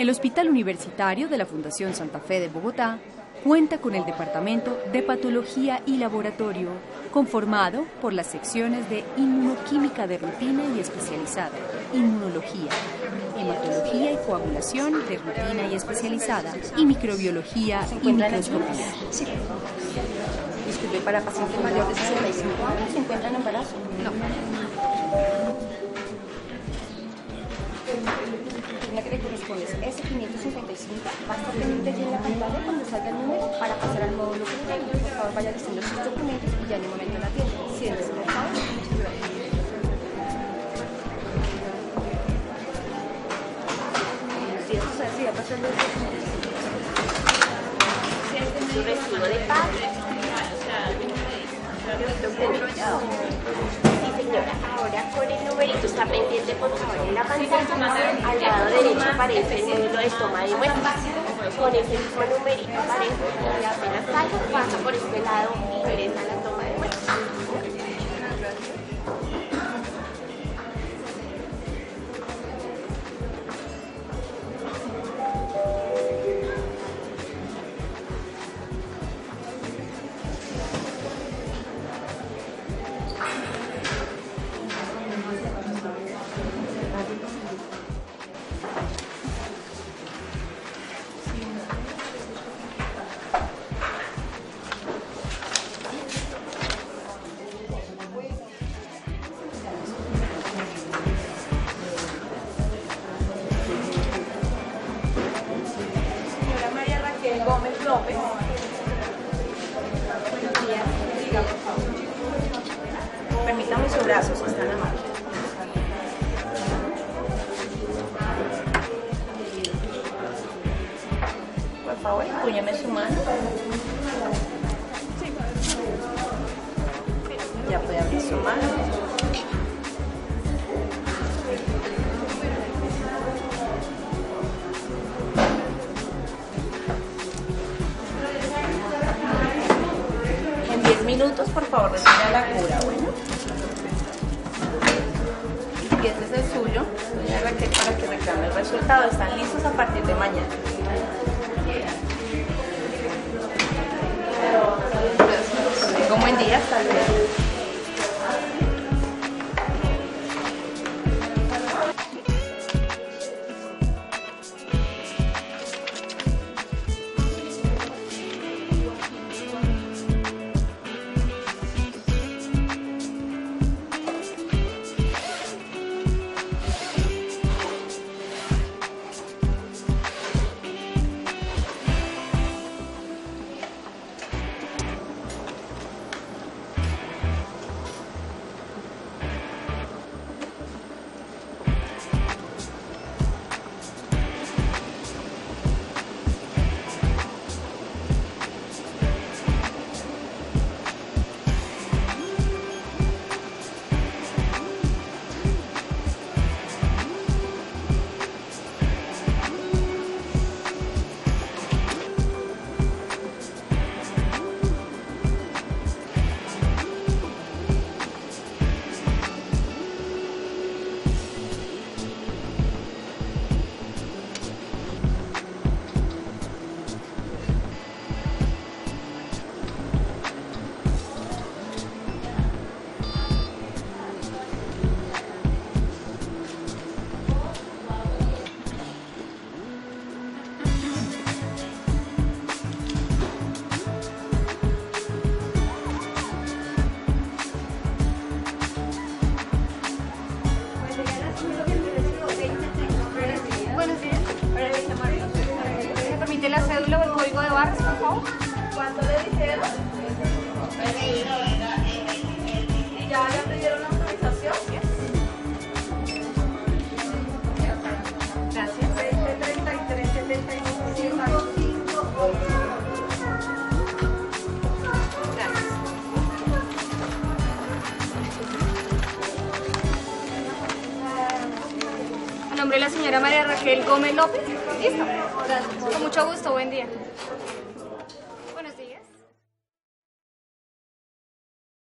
El Hospital Universitario de la Fundación Santa Fe de Bogotá cuenta con el Departamento de Patología y Laboratorio, conformado por las secciones de Inmunoquímica de rutina y especializada, Inmunología, Hematología y Coagulación de rutina y especializada, y Microbiología y Microscopía. Disculpe, para pacientes mayores de 65 años se encuentran en embarazo. No. Que le corresponde es S555. Va a estar pendiente allí en la pantalla cuando salga el número para pasar al módulo que tengo. Por favor, vaya diciendo sus documentos y ya en un momento la tienda. Siéntese, por favor. Sí, eso se decía, pasando el su recibo de pago. Ahora con el numerito está pendiente, por favor, en la pantalla. Al lado derecho aparece el módulo de toma de muestras. Con ese mismo numerito aparece y apenas salga, pasa por este lado y ingresa a la toma Gómez López. Buenos días. Diga, por favor. Permítame sus brazos, que están a mano. Por favor, inclúyeme su mano. Ya puede abrir su mano. Y este es el suyo, para que reclame el resultado. Están listos a partir de mañana. La cédula o el código de barras, por favor? ¿Cuánto le dijeron? ¿Ya ya pidieron señora María Raquel Gómez López. Listo. Gracias. Con mucho gusto. Buen día.